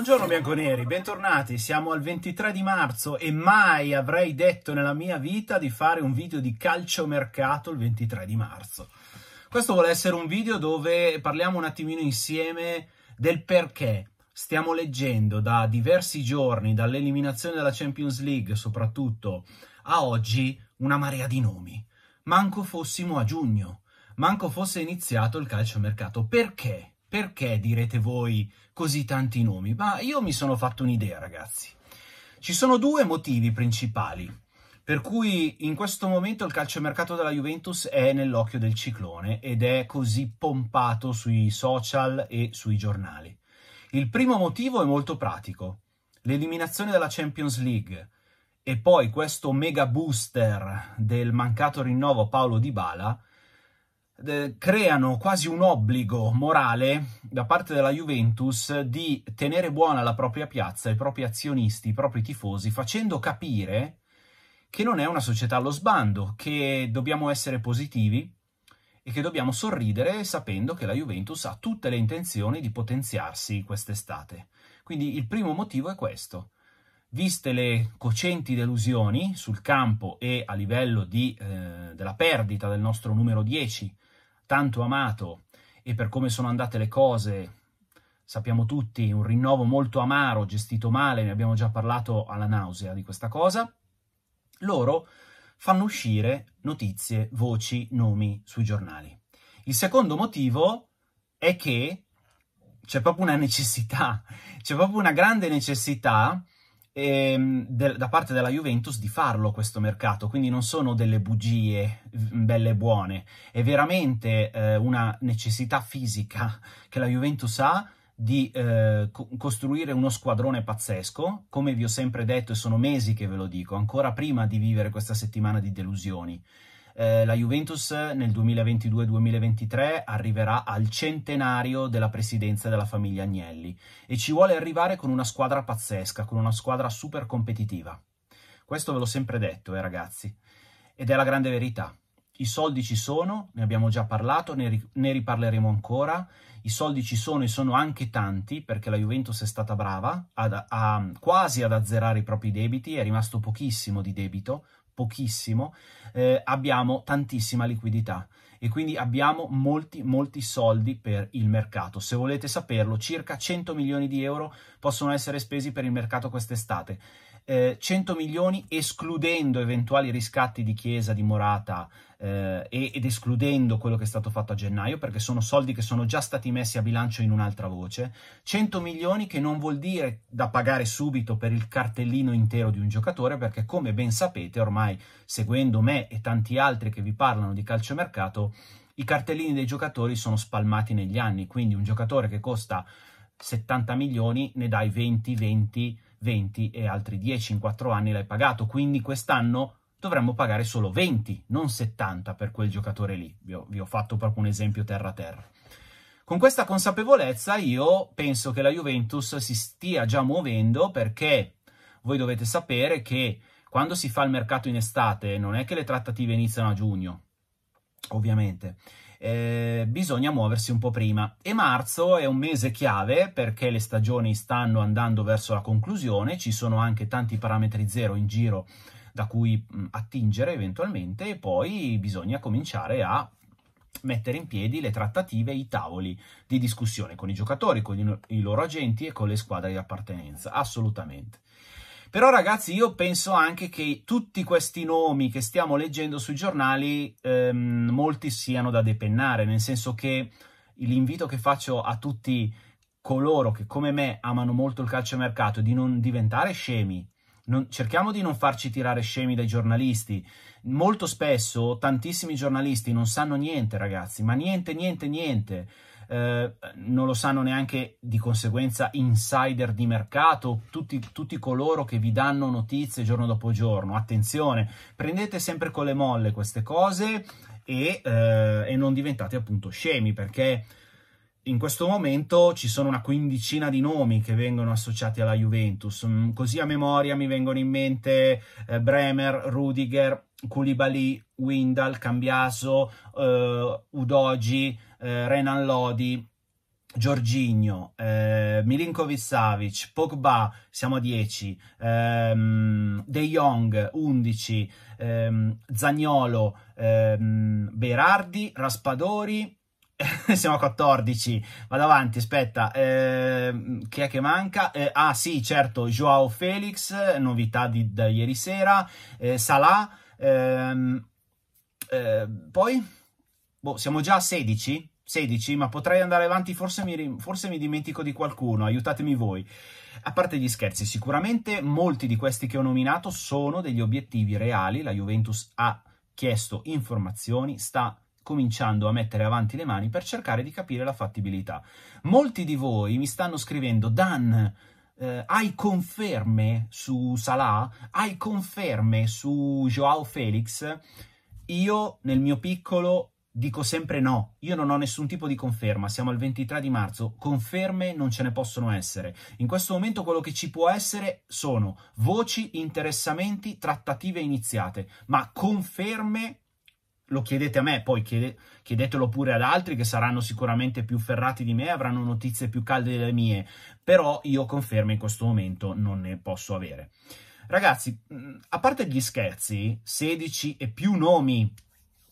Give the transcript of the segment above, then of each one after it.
Buongiorno bianconeri, bentornati. Siamo al 23 di marzo e mai avrei detto nella mia vita di fare un video di calciomercato il 23 di marzo. Questo vuole essere un video dove parliamo un attimino insieme del perché stiamo leggendo da diversi giorni, dall'eliminazione della Champions League soprattutto, a oggi una marea di nomi. Manco fossimo a giugno, manco fosse iniziato il calciomercato. Perché? Perché direte voi così tanti nomi? Ma io mi sono fatto un'idea, ragazzi. Ci sono due motivi principali per cui in questo momento il calciomercato della Juventus è nell'occhio del ciclone ed è così pompato sui social e sui giornali. Il primo motivo è molto pratico. L'eliminazione della Champions League e poi questo mega booster del mancato rinnovo Paolo Di Bala creano quasi un obbligo morale da parte della Juventus di tenere buona la propria piazza, i propri azionisti, i propri tifosi, facendo capire che non è una società allo sbando, che dobbiamo essere positivi e che dobbiamo sorridere sapendo che la Juventus ha tutte le intenzioni di potenziarsi quest'estate. Quindi il primo motivo è questo. Viste le cocenti delusioni sul campo e a livello di, eh, della perdita del nostro numero 10, tanto amato e per come sono andate le cose, sappiamo tutti, un rinnovo molto amaro, gestito male, ne abbiamo già parlato alla nausea di questa cosa, loro fanno uscire notizie, voci, nomi sui giornali. Il secondo motivo è che c'è proprio una necessità, c'è proprio una grande necessità ehm, de- da parte della Juventus di farlo questo mercato, quindi non sono delle bugie belle e buone, è veramente eh, una necessità fisica che la Juventus ha di eh, co- costruire uno squadrone pazzesco, come vi ho sempre detto e sono mesi che ve lo dico, ancora prima di vivere questa settimana di delusioni. Eh, la Juventus nel 2022-2023 arriverà al centenario della presidenza della famiglia Agnelli e ci vuole arrivare con una squadra pazzesca, con una squadra super competitiva. Questo ve l'ho sempre detto, eh, ragazzi, ed è la grande verità. I soldi ci sono, ne abbiamo già parlato, ne, ri- ne riparleremo ancora. I soldi ci sono e sono anche tanti perché la Juventus è stata brava ad, a, quasi ad azzerare i propri debiti, è rimasto pochissimo di debito, pochissimo, eh, abbiamo tantissima liquidità e quindi abbiamo molti molti soldi per il mercato. Se volete saperlo, circa 100 milioni di euro possono essere spesi per il mercato quest'estate. Eh, 100 milioni escludendo eventuali riscatti di Chiesa, di Morata eh, ed escludendo quello che è stato fatto a gennaio, perché sono soldi che sono già stati messi a bilancio in un'altra voce. 100 milioni che non vuol dire da pagare subito per il cartellino intero di un giocatore, perché come ben sapete, ormai seguendo me e tanti altri che vi parlano di calciomercato, i cartellini dei giocatori sono spalmati negli anni, quindi un giocatore che costa 70 milioni ne dai 20, 20, 20 e altri 10 in 4 anni l'hai pagato, quindi quest'anno dovremmo pagare solo 20, non 70 per quel giocatore lì. Vi ho, vi ho fatto proprio un esempio terra-terra. Con questa consapevolezza io penso che la Juventus si stia già muovendo perché voi dovete sapere che quando si fa il mercato in estate non è che le trattative iniziano a giugno, ovviamente. Eh, bisogna muoversi un po' prima e marzo è un mese chiave perché le stagioni stanno andando verso la conclusione, ci sono anche tanti parametri zero in giro da cui attingere eventualmente e poi bisogna cominciare a mettere in piedi le trattative, i tavoli di discussione con i giocatori, con i loro agenti e con le squadre di appartenenza, assolutamente. Però ragazzi io penso anche che tutti questi nomi che stiamo leggendo sui giornali, ehm, molti siano da depennare, nel senso che l'invito che faccio a tutti coloro che come me amano molto il calciomercato è di non diventare scemi, non, cerchiamo di non farci tirare scemi dai giornalisti. Molto spesso tantissimi giornalisti non sanno niente, ragazzi, ma niente, niente, niente. Eh, non lo sanno neanche di conseguenza insider di mercato, tutti, tutti, coloro che vi danno notizie giorno dopo giorno. Attenzione, prendete sempre con le molle queste cose e, eh, e non diventate appunto scemi perché in questo momento ci sono una quindicina di nomi che vengono associati alla Juventus. Mm, così a memoria mi vengono in mente eh, Bremer, Rudiger, Koulibaly, Windal, Cambiaso, eh, Udogi, eh, Renan Lodi. Giorginio, eh, Milinkovic-Savic, Pogba, siamo a 10, ehm, De Jong 11, ehm, Zagnolo, ehm, Berardi, Raspadori, siamo a 14, vado avanti, aspetta, eh, chi è che manca? Eh, ah sì, certo, Joao Felix, novità di, da ieri sera, eh, Salah, ehm, eh, poi, boh, siamo già a 16? 16, ma potrei andare avanti, forse mi, forse mi dimentico di qualcuno, aiutatemi voi. A parte gli scherzi, sicuramente molti di questi che ho nominato sono degli obiettivi reali, la Juventus ha chiesto informazioni, sta cominciando a mettere avanti le mani per cercare di capire la fattibilità. Molti di voi mi stanno scrivendo, Dan, eh, hai conferme su Salah? Hai conferme su Joao Felix? Io nel mio piccolo dico sempre no, io non ho nessun tipo di conferma, siamo al 23 di marzo, conferme non ce ne possono essere. In questo momento quello che ci può essere sono voci, interessamenti, trattative iniziate, ma conferme lo chiedete a me, poi chiede, chiedetelo pure ad altri che saranno sicuramente più ferrati di me, avranno notizie più calde delle mie, però io conferme in questo momento non ne posso avere. Ragazzi, a parte gli scherzi, 16 e più nomi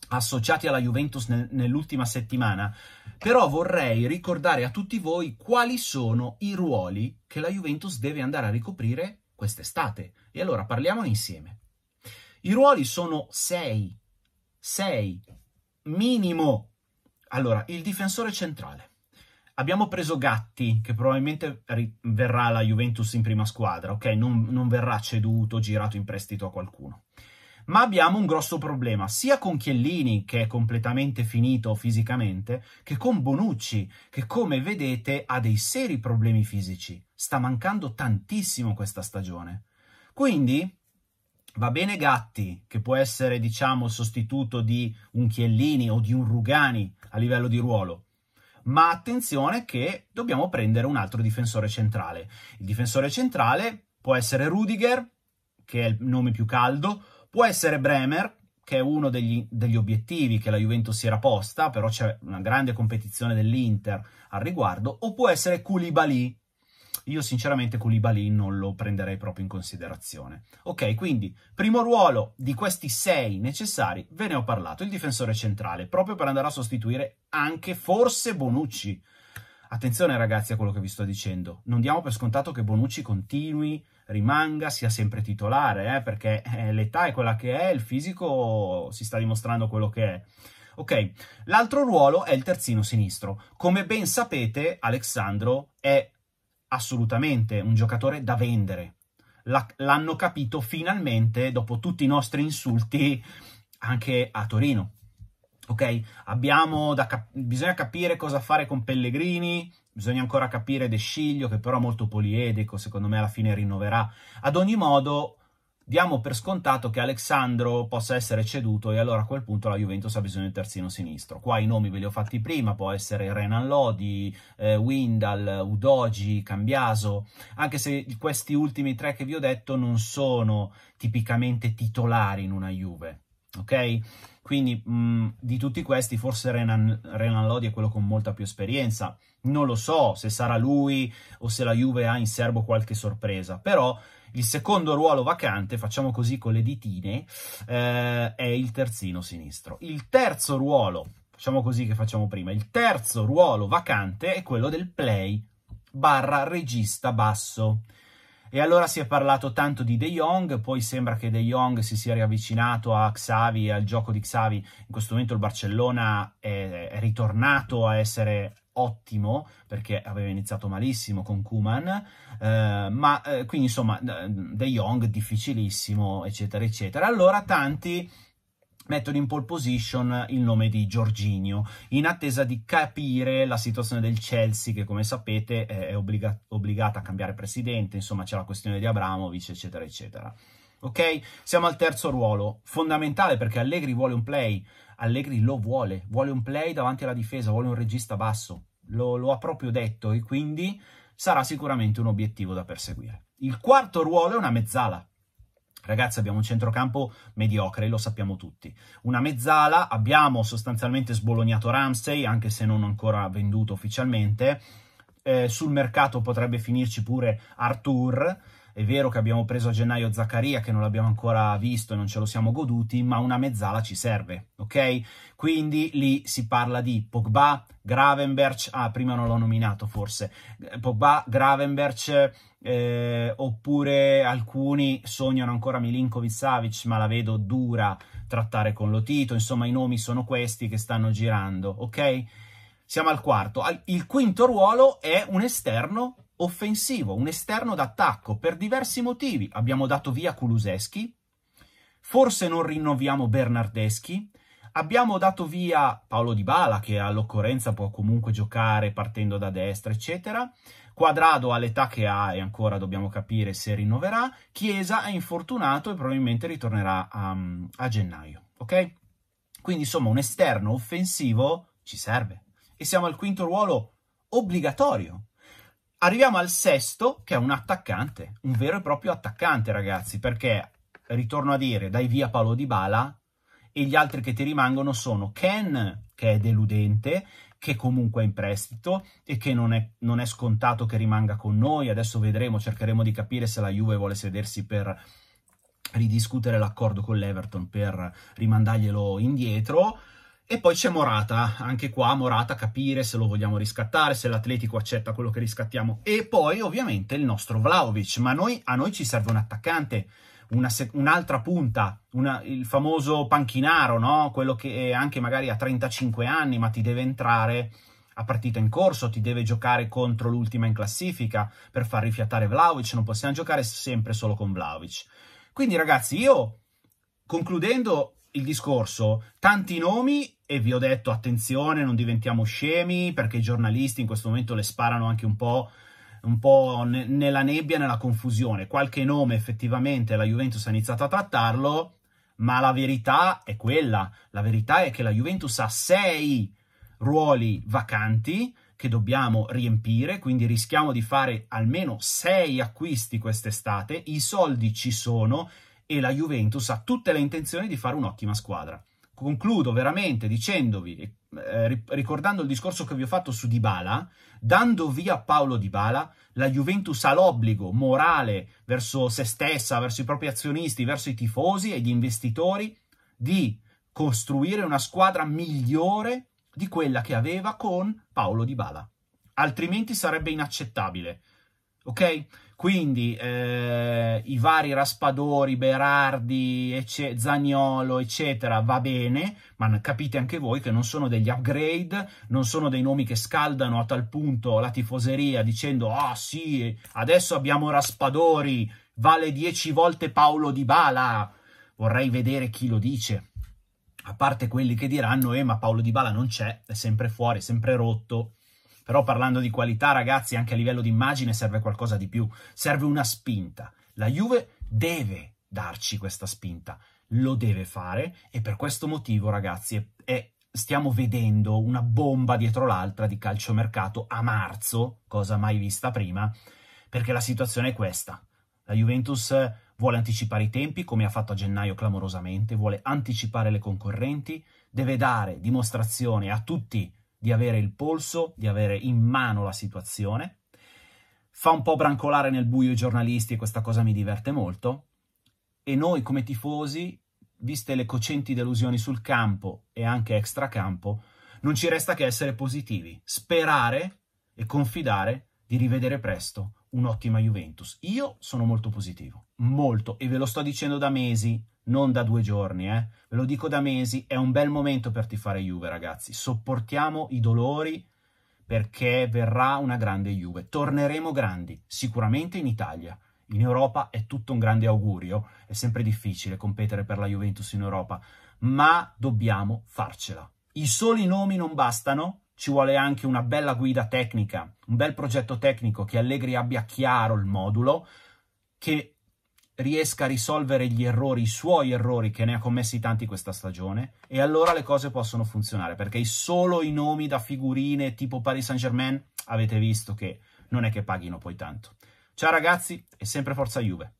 associati alla Juventus nel, nell'ultima settimana, però vorrei ricordare a tutti voi quali sono i ruoli che la Juventus deve andare a ricoprire quest'estate. E allora parliamone insieme. I ruoli sono sei 6. Minimo. Allora, il difensore centrale. Abbiamo preso Gatti, che probabilmente verrà alla Juventus in prima squadra, ok? Non, non verrà ceduto, girato in prestito a qualcuno. Ma abbiamo un grosso problema, sia con Chiellini, che è completamente finito fisicamente, che con Bonucci, che come vedete ha dei seri problemi fisici. Sta mancando tantissimo questa stagione. Quindi Va bene Gatti, che può essere, diciamo, il sostituto di un Chiellini o di un Rugani a livello di ruolo. Ma attenzione che dobbiamo prendere un altro difensore centrale. Il difensore centrale può essere Rudiger, che è il nome più caldo, può essere Bremer, che è uno degli, degli obiettivi che la Juventus si era posta, però c'è una grande competizione dell'Inter al riguardo, o può essere Koulibaly, io sinceramente Koulibaly non lo prenderei proprio in considerazione. Ok, quindi primo ruolo di questi sei necessari, ve ne ho parlato, il difensore centrale, proprio per andare a sostituire anche forse Bonucci. Attenzione ragazzi a quello che vi sto dicendo, non diamo per scontato che Bonucci continui, rimanga, sia sempre titolare, eh, perché eh, l'età è quella che è, il fisico si sta dimostrando quello che è. Ok, l'altro ruolo è il terzino sinistro. Come ben sapete, Alexandro è assolutamente un giocatore da vendere. l'hanno capito finalmente, dopo tutti i nostri insulti, anche a Torino. Ok? Abbiamo da cap- bisogna capire cosa fare con Pellegrini, bisogna ancora capire De Sciglio, che però è molto poliedrico, secondo me alla fine rinnoverà. Ad ogni modo, diamo per scontato che Alexandro possa essere ceduto e allora a quel punto la Juventus ha bisogno del terzino sinistro. Qua i nomi ve li ho fatti prima, può essere Renan Lodi, eh, Windal, Udogi, Cambiaso, anche se questi ultimi tre che vi ho detto non sono tipicamente titolari in una Juve, ok? Quindi mh, di tutti questi forse Renan, Renan Lodi è quello con molta più esperienza, non lo so se sarà lui o se la Juve ha in serbo qualche sorpresa, però il secondo ruolo vacante, facciamo così con le ditine, eh, è il terzino sinistro. Il terzo ruolo, facciamo così che facciamo prima, il terzo ruolo vacante è quello del play barra regista basso. E allora si è parlato tanto di De Jong, poi sembra che De Jong si sia riavvicinato a Xavi, al gioco di Xavi. In questo momento il Barcellona è, è ritornato a essere ottimo perché aveva iniziato malissimo con Kuman, eh, ma eh, quindi insomma De Jong difficilissimo, eccetera, eccetera. Allora tanti mettono in pole position il nome di Giorginio, in attesa di capire la situazione del Chelsea, che come sapete è obbliga- obbligata a cambiare presidente, insomma c'è la questione di Abramovic, eccetera, eccetera. Ok? Siamo al terzo ruolo, fondamentale perché Allegri vuole un play, Allegri lo vuole, vuole un play davanti alla difesa, vuole un regista basso, lo, lo ha proprio detto e quindi sarà sicuramente un obiettivo da perseguire. Il quarto ruolo è una mezzala. Ragazzi, abbiamo un centrocampo mediocre, lo sappiamo tutti. Una mezzala, abbiamo sostanzialmente sbolognato Ramsey, anche se non ancora venduto ufficialmente. Eh, sul mercato potrebbe finirci pure Artur. È vero che abbiamo preso a gennaio Zaccaria, che non l'abbiamo ancora visto e non ce lo siamo goduti, ma una mezzala ci serve, ok? Quindi lì si parla di Pogba, Gravenberch, ah, prima non l'ho nominato forse, Pogba, Gravenberch, eh, oppure alcuni sognano ancora Milinkovic-Savic, ma la vedo dura trattare con Lotito, insomma i nomi sono questi che stanno girando, ok? Siamo al quarto. Il quinto ruolo è un esterno offensivo, un esterno d'attacco, per diversi motivi. Abbiamo dato via Kuluseschi, forse non rinnoviamo Bernardeschi, abbiamo dato via Paolo Di Bala, che all'occorrenza può comunque giocare partendo da destra, eccetera. Quadrado all'età che ha e ancora dobbiamo capire se rinnoverà. Chiesa è infortunato e probabilmente ritornerà a, a gennaio, ok? Quindi insomma un esterno offensivo ci serve. E siamo al quinto ruolo obbligatorio. Arriviamo al sesto, che è un attaccante, un vero e proprio attaccante, ragazzi, perché, ritorno a dire, dai via Paolo Di Bala e gli altri che ti rimangono sono Ken, che è deludente, che comunque è in prestito e che non è, non è scontato che rimanga con noi. Adesso vedremo, cercheremo di capire se la Juve vuole sedersi per ridiscutere l'accordo con l'Everton per rimandarglielo indietro. E poi c'è Morata, anche qua Morata capire se lo vogliamo riscattare, se l'Atletico accetta quello che riscattiamo. E poi ovviamente il nostro Vlaovic, ma noi, a noi ci serve un attaccante una, un'altra punta, una, il famoso panchinaro, no? quello che anche magari ha 35 anni ma ti deve entrare a partita in corso, ti deve giocare contro l'ultima in classifica per far rifiatare Vlaovic, non possiamo giocare sempre solo con Vlaovic. Quindi ragazzi, io concludendo il discorso, tanti nomi e vi ho detto attenzione, non diventiamo scemi perché i giornalisti in questo momento le sparano anche un po' un po' ne- nella nebbia, nella confusione. Qualche nome effettivamente la Juventus ha iniziato a trattarlo, ma la verità è quella. La verità è che la Juventus ha sei ruoli vacanti che dobbiamo riempire, quindi rischiamo di fare almeno sei acquisti quest'estate. I soldi ci sono e la Juventus ha tutte le intenzioni di fare un'ottima squadra. Concludo veramente dicendovi, eh, ricordando il discorso che vi ho fatto su Dybala, dando via Paolo Dybala, la Juventus ha l'obbligo morale verso se stessa, verso i propri azionisti, verso i tifosi e gli investitori di costruire una squadra migliore di quella che aveva con Paolo Dybala. Altrimenti sarebbe inaccettabile. Ok? Quindi eh, i vari Raspadori, Berardi, ecce- Zagnolo, eccetera, va bene, ma capite anche voi che non sono degli upgrade, non sono dei nomi che scaldano a tal punto la tifoseria dicendo ah sì, adesso abbiamo Raspadori, vale 10 volte Paolo Di Bala. Vorrei vedere chi lo dice. A parte quelli che diranno, eh, ma Paolo Di Bala non c'è, è sempre fuori, è sempre rotto. Però parlando di qualità, ragazzi, anche a livello di immagine serve qualcosa di più, serve una spinta. La Juve deve darci questa spinta, lo deve fare e per questo motivo, ragazzi, è, è, stiamo vedendo una bomba dietro l'altra di calciomercato a marzo, cosa mai vista prima, perché la situazione è questa. La Juventus vuole anticipare i tempi, come ha fatto a gennaio clamorosamente, vuole anticipare le concorrenti, deve dare dimostrazione a tutti di avere il polso, di avere in mano la situazione. Fa un po' brancolare nel buio i giornalisti e questa cosa mi diverte molto. E noi come tifosi, viste le cocenti delusioni sul campo e anche extracampo, non ci resta che essere positivi, sperare e confidare di rivedere presto un'ottima Juventus. Io sono molto positivo, molto, e ve lo sto dicendo da mesi, non da due giorni, eh. Ve lo dico da mesi, è un bel momento per tifare Juve, ragazzi. Sopportiamo i dolori perché verrà una grande Juve. Torneremo grandi, sicuramente in Italia. In Europa è tutto un grande augurio, è sempre difficile competere per la Juventus in Europa, ma dobbiamo farcela. I soli nomi non bastano, ci vuole anche una bella guida tecnica, un bel progetto tecnico che Allegri abbia chiaro il modulo, che riesca a risolvere gli errori, i suoi errori, che ne ha commessi tanti questa stagione, e allora le cose possono funzionare, perché solo i nomi da figurine tipo Paris Saint-Germain avete visto che non è che paghino poi tanto. Ciao ragazzi e sempre forza Juve!